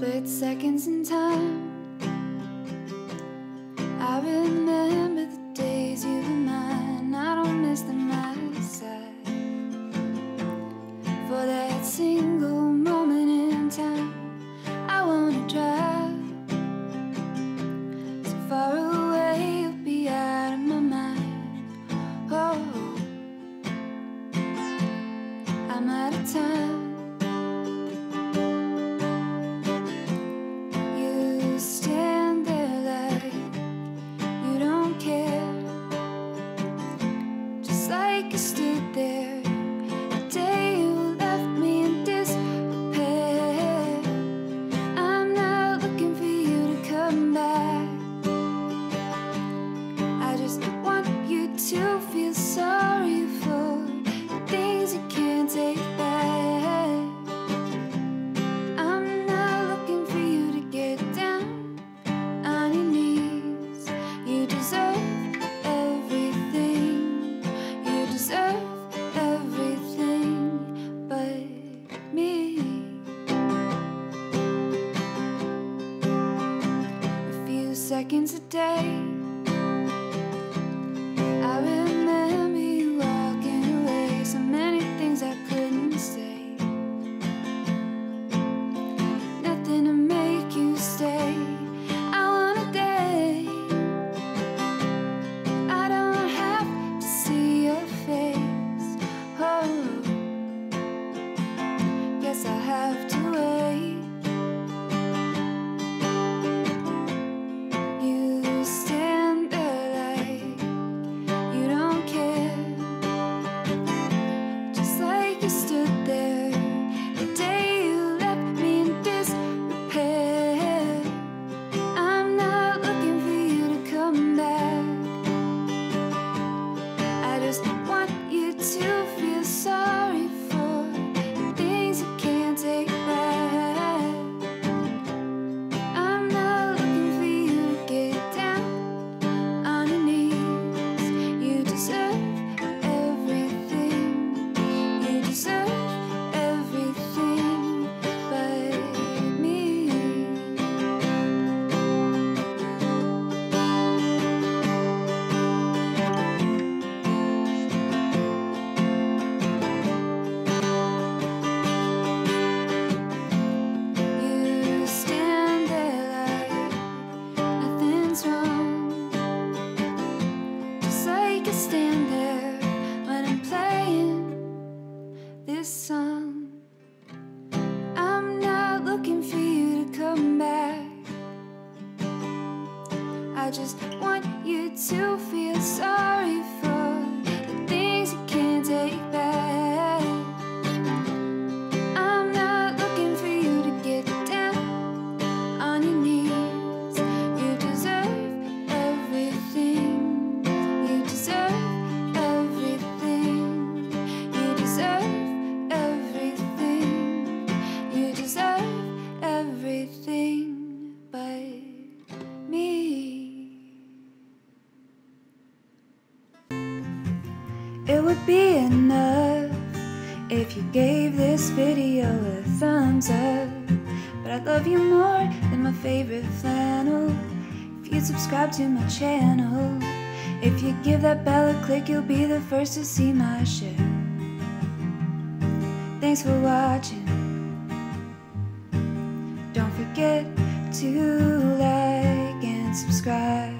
Split seconds in time. I remember the days you were mine. I don't miss them outside. For that single moment in time, I wanna drive so far away, you'll be out of my mind. Oh, I'm out of time. Like you stood seconds a day. To I just want you to feel sorry It would be enough if you gave this video a thumbs up. But I'd love you more than my favorite flannel. If you subscribe to my channel, if you give that bell a click, you'll be the first to see my shit. Thanks for watching. Don't forget to like and subscribe.